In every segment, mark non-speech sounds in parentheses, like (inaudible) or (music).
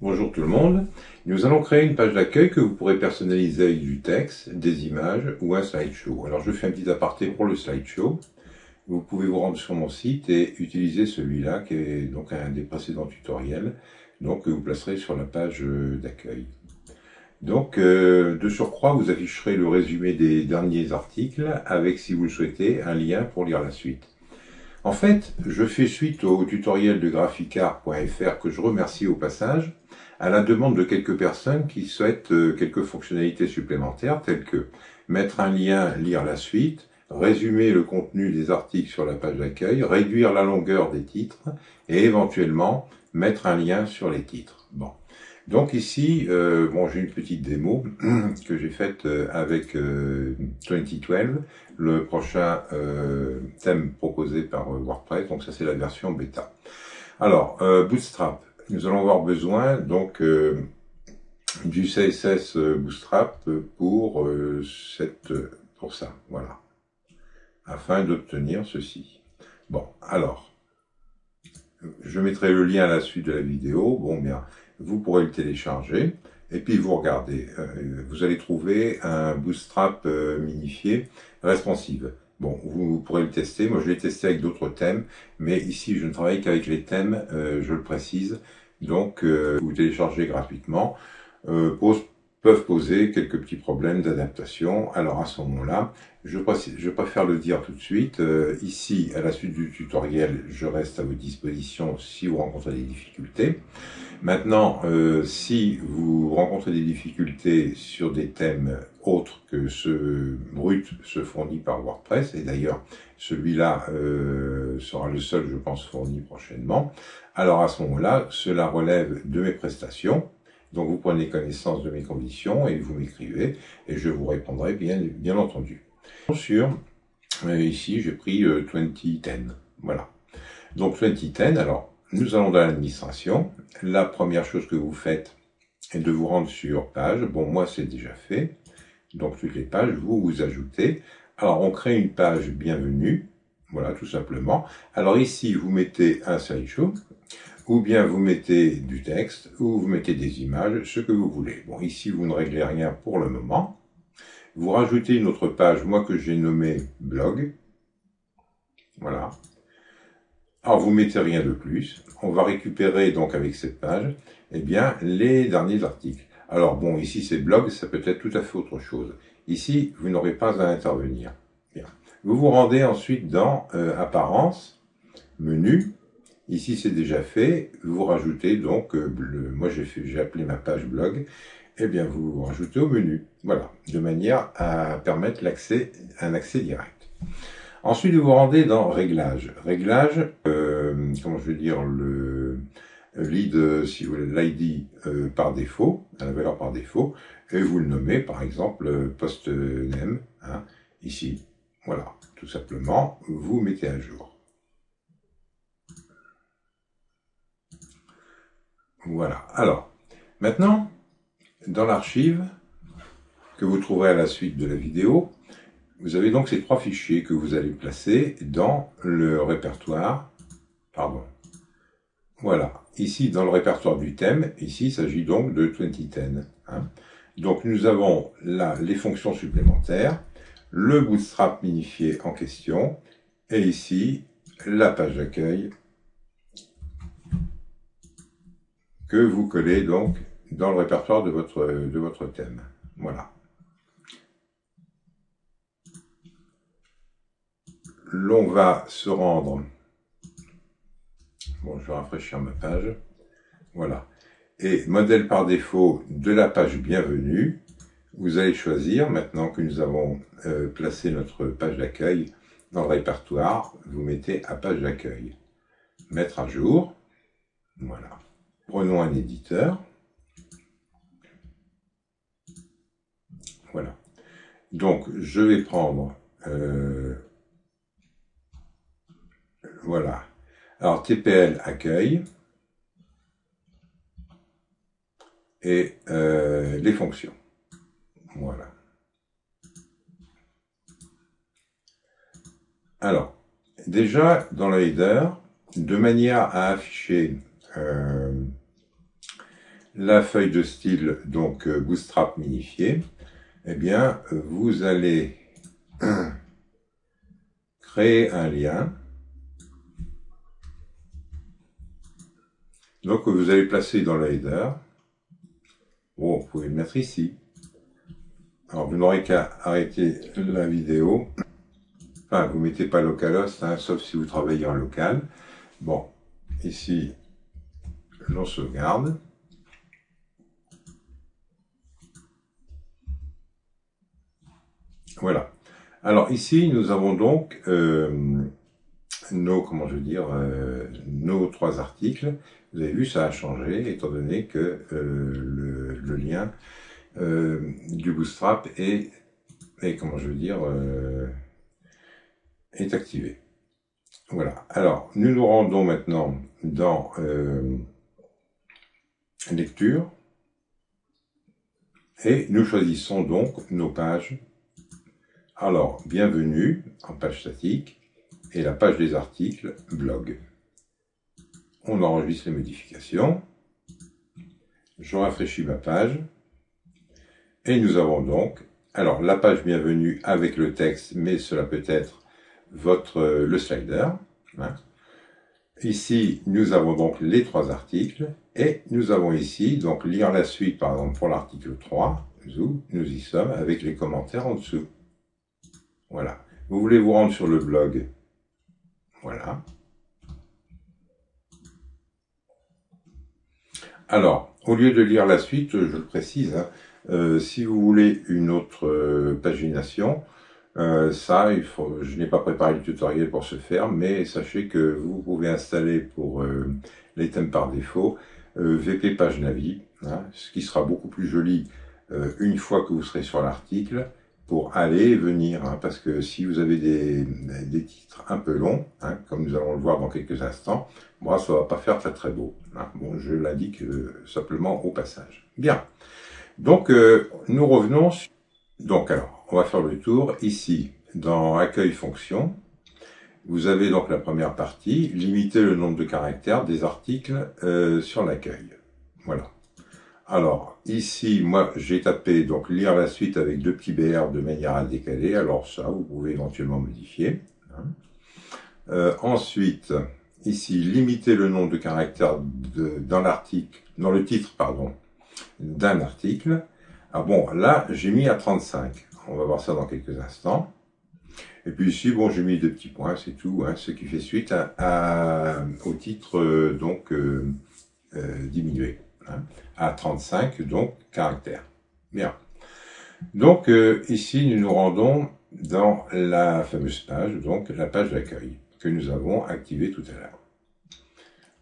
Bonjour tout le monde. Nous allons créer une page d'accueil que vous pourrez personnaliser avec du texte, des images ou un slideshow. Alors je fais un petit aparté pour le slideshow. Vous pouvez vous rendre sur mon site et utiliser celui-là qui est donc un des précédents tutoriels, donc que vous placerez sur la page d'accueil. Donc euh, de surcroît, vous afficherez le résumé des derniers articles avec, si vous le souhaitez, un lien pour lire la suite. En fait, je fais suite au tutoriel de graphicar.fr que je remercie au passage, à la demande de quelques personnes qui souhaitent euh, quelques fonctionnalités supplémentaires telles que mettre un lien, lire la suite, résumer le contenu des articles sur la page d'accueil, réduire la longueur des titres et éventuellement mettre un lien sur les titres. Bon. Donc ici, euh, bon, j'ai une petite démo (clears throat) que j'ai faite euh, avec 2012, euh, le prochain thème proposé par WordPress. Donc ça, c'est la version bêta. Alors, Bootstrap. Nous allons avoir besoin donc du CSS Bootstrap pour cette pour ça, voilà, afin d'obtenir ceci. Bon, alors, je mettrai le lien à la suite de la vidéo. Bon, bien vous pourrez le télécharger et puis vous regardez. Euh, vous allez trouver un Bootstrap euh, minifié responsive. Bon, vous pourrez le tester. Moi, je l'ai testé avec d'autres thèmes, mais ici, je ne travaille qu'avec les thèmes, euh, je le précise. Donc, vous téléchargez gratuitement. Peuvent poser quelques petits problèmes d'adaptation. Alors à ce moment-là, je, préfère le dire tout de suite. Euh, ici, à la suite du tutoriel, je reste à votre disposition si vous rencontrez des difficultés. Maintenant, euh, si vous rencontrez des difficultés sur des thèmes autres que ce brut se fournit par WordPress, et d'ailleurs celui-là euh, sera le seul, je pense, fourni prochainement, alors à ce moment-là, cela relève de mes prestations donc vous prenez connaissance de mes conditions et vous m'écrivez et je vous répondrai bien, bien entendu. Sur, euh, ici j'ai pris 2010. Euh, voilà. Donc 2010, alors nous allons dans l'administration. La première chose que vous faites est de vous rendre sur page. Bon, moi c'est déjà fait. Donc toutes les pages, vous vous ajoutez. Alors on crée une page bienvenue. Voilà, tout simplement. Alors ici, vous mettez un slideshow ou bien vous mettez du texte, ou vous mettez des images, ce que vous voulez. Bon, ici, vous ne réglez rien pour le moment. Vous rajoutez une autre page, moi que j'ai nommé blog. Voilà. Alors, vous mettez rien de plus. On va récupérer, donc, avec cette page, eh bien, les derniers articles. Alors, bon, ici, c'est blog, ça peut être tout à fait autre chose. Ici, vous n'aurez pas à intervenir. Bien. Vous vous rendez ensuite dans euh, Apparence, Menu, Ici, c'est déjà fait. Vous rajoutez donc, euh, le, moi j'ai appelé ma page blog, eh bien vous rajoutez au menu. Voilà, de manière à permettre l'accès, un accès direct. Ensuite, vous vous rendez dans Réglages. Réglages, euh, comment je veux dire, le lead, si vous voulez, l'ID euh, par défaut, la valeur par défaut, et vous le nommez par exemple post name, hein, ici. Voilà, tout simplement, vous mettez à jour. Voilà. Alors, maintenant, dans l'archive que vous trouverez à la suite de la vidéo, vous avez donc ces trois fichiers que vous allez placer dans le répertoire. Pardon. Voilà. Ici, dans le répertoire du thème, ici, il s'agit donc de 2010. Hein. Donc, nous avons là les fonctions supplémentaires, le bootstrap minifié en question, et ici, la page d'accueil que vous collez donc dans le répertoire de votre, thème. Voilà. L'on va se rendre... Bon, je vais rafraîchir ma page. Voilà. Et modèle par défaut de la page bienvenue, vous allez choisir, maintenant que nous avons euh, placé notre page d'accueil dans le répertoire, vous mettez à page d'accueil. Mettre à jour. Voilà. Prenons un éditeur. Voilà. Donc, je vais prendre... Euh, voilà. Alors, TPL accueil. Et euh, les fonctions. Voilà. Alors, déjà, dans le header, de manière à afficher euh, la feuille de style, donc euh, Bootstrap minifié, eh bien, vous allez créer un lien. Donc, vous allez placer dans le header. Bon, vous pouvez le mettre ici. Alors, vous n'aurez qu'à arrêter la vidéo. Enfin, vous mettez pas localhost, hein, sauf si vous travaillez en local. Bon, ici, l'on sauvegarde. Voilà. Alors ici, nous avons donc euh, euh, nos trois articles. Vous avez vu, ça a changé, étant donné que euh, le, lien du Bootstrap est, comment je veux dire, est activé. Voilà. Alors, nous nous rendons maintenant dans lecture et nous choisissons donc nos pages alors, bienvenue en page statique et la page des articles blog. On enregistre les modifications. Je rafraîchis ma page. Et nous avons donc, alors la page bienvenue avec le texte, mais cela peut être votre, le slider. Hein. Ici, nous avons donc les trois articles. Et nous avons ici, donc lire la suite, par exemple, pour l'article 3, nous, nous y sommes avec les commentaires en dessous. Voilà. Vous voulez vous rendre sur le blog. Voilà. Alors, au lieu de lire la suite, je le précise, hein, euh, si vous voulez une autre euh, pagination, euh, ça, je n'ai pas préparé le tutoriel pour ce faire, mais sachez que vous pouvez installer pour les thèmes par défaut VP Page Navi, hein, ce qui sera beaucoup plus joli une fois que vous serez sur l'article aller et venir, hein, parce que si vous avez des, des titres un peu longs, hein, comme nous allons le voir dans quelques instants, moi ça va pas faire très très beau. Hein. Bon, je l'indique euh, simplement au passage. Bien. Donc euh, nous revenons. Donc alors, on va faire le tour ici dans accueil fonction. Vous avez donc la première partie, limiter le nombre de caractères des articles euh, sur l'accueil. Voilà. Alors, ici, moi, j'ai tapé donc lire la suite avec deux petits BR de manière à décaler. Alors ça, vous pouvez éventuellement modifier. Hein. Euh, ensuite, ici, limiter le nombre de caractères dans l'article, dans le titre, pardon, d'un article. Ah bon, là, j'ai mis à 35. On va voir ça dans quelques instants. Et puis ici, bon, j'ai mis deux petits points, c'est tout, hein, ce qui fait suite au titre euh, donc euh, diminué. Hein, à 35 donc caractères. Bien. Donc euh, ici nous nous rendons dans la fameuse page, donc la page d'accueil que nous avons activée tout à l'heure.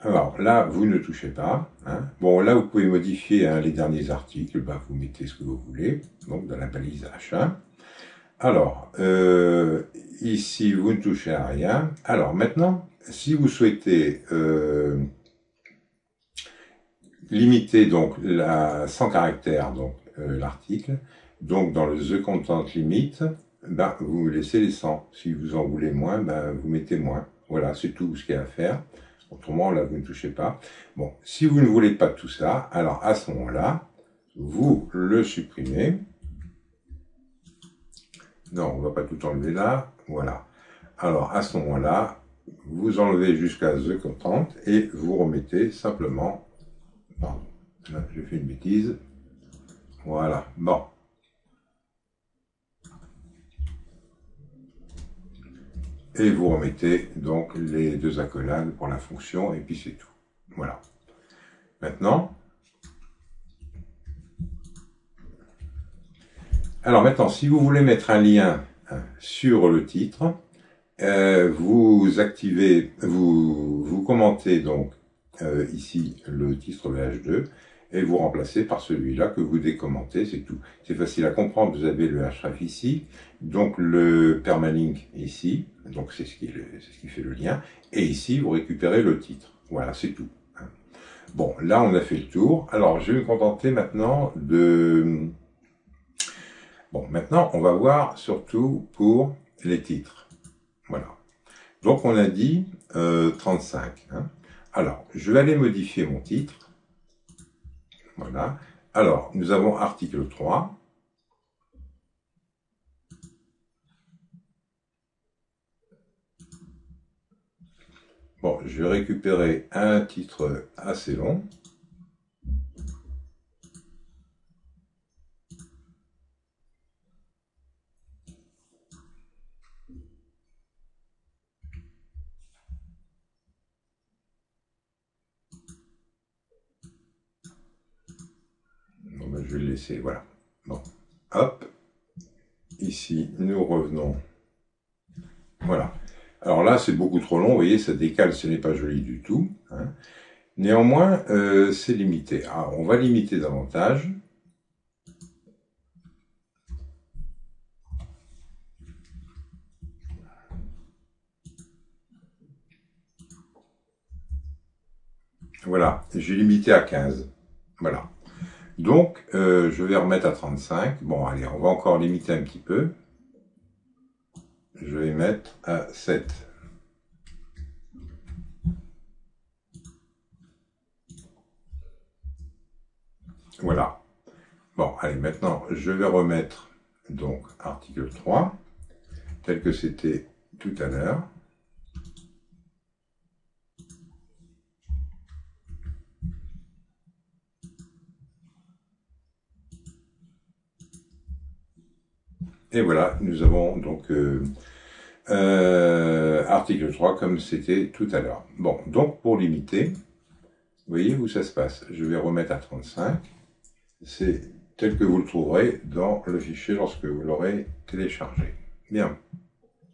Alors là, vous ne touchez pas. Hein. Bon, là, vous pouvez modifier hein, les derniers articles. Bah, vous mettez ce que vous voulez, donc dans la balise achat. Alors, euh, ici, vous ne touchez à rien. Alors maintenant, si vous souhaitez euh, limiter donc la 100 caractères donc euh, l'article. Donc dans le the content limit, ben vous laissez les 100. Si vous en voulez moins, ben vous mettez moins. Voilà, c'est tout ce qu'il y a à faire. Autrement, là, vous ne touchez pas. Bon, si vous ne voulez pas tout ça, alors à ce moment-là, vous le supprimez. Non, on va pas tout enlever là. Voilà. Alors à ce moment-là, vous enlevez jusqu'à the content et vous remettez simplement Pardon, j'ai fait une bêtise. Voilà, bon. Et vous remettez donc les deux accolades pour la fonction, et puis c'est tout. Voilà. Maintenant, alors maintenant, si vous voulez mettre un lien hein, sur le titre, euh, vous activez, vous commentez donc euh, ici le titre h2 et vous remplacez par celui-là que vous décommentez, c'est tout. C'est facile à comprendre, vous avez le href ici, donc le permalink ici, donc c'est ce, qui fait le lien, et ici vous récupérez le titre. Voilà, c'est tout. Hein. Bon, là on a fait le tour. Alors je vais me contenter maintenant de... Bon, maintenant on va voir surtout pour les titres. Voilà. Donc on a dit euh, 35. Hein. Alors, je vais aller modifier mon titre. Voilà. Alors, nous avons article 3. Bon, je vais récupérer un titre assez long. Bon, voilà. Bon, hop. Ici, nous revenons. Voilà. Alors là, c'est beaucoup trop long, vous voyez, ça décale, ce n'est pas joli du tout. Hein. Néanmoins, euh, c'est limité. Alors, ah, on va limiter davantage. Voilà, j'ai limité à 15. Voilà. Donc, euh, je vais remettre à 35. Bon, allez, on va encore limiter un petit peu je vais mettre à 7. Voilà. Bon, allez, maintenant, je vais remettre donc article 3, tel que c'était tout à l'heure. Et voilà, nous avons donc euh, euh, article 3 comme c'était tout à l'heure. Bon, donc pour limiter, voyez où ça se passe. Je vais remettre à 35. C'est tel que vous le trouverez dans le fichier lorsque vous l'aurez téléchargé. Bien.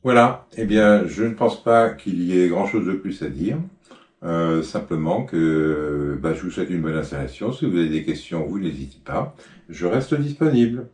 Voilà, eh bien, je ne pense pas qu'il y ait grand-chose de plus à dire. Euh, simplement que bah, je vous souhaite une bonne installation. Si vous avez des questions, vous n'hésitez pas. Je reste disponible.